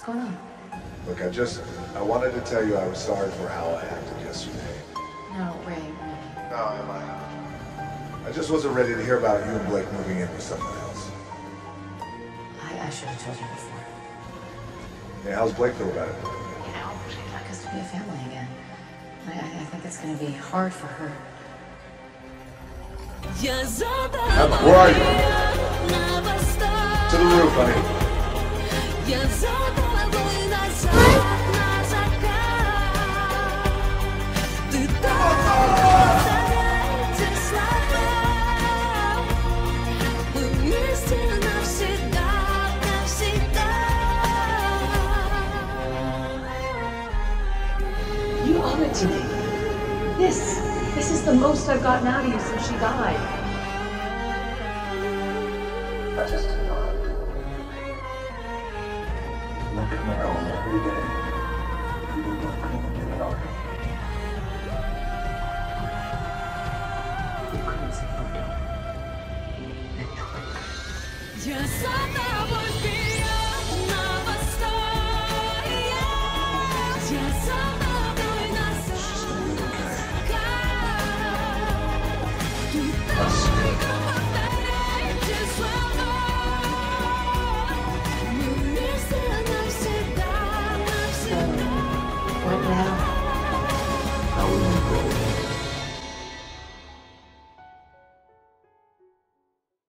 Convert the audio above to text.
What's going on? Look, I just, I wanted to tell you I was sorry for how I acted yesterday. No, Ray, Ray. No, am I? I just wasn't ready to hear about you and Blake moving in with someone else. I, I should have told you before. Hey, how's Blake feel about it? You know, she'd like us to be a family again. I, I I think it's gonna be hard for her. Emma, where are you? To the roof, honey. You owe it to me. This, this is the most I've gotten out of you since she died. Look at my own every day. You do look and dark. You couldn't say no to me.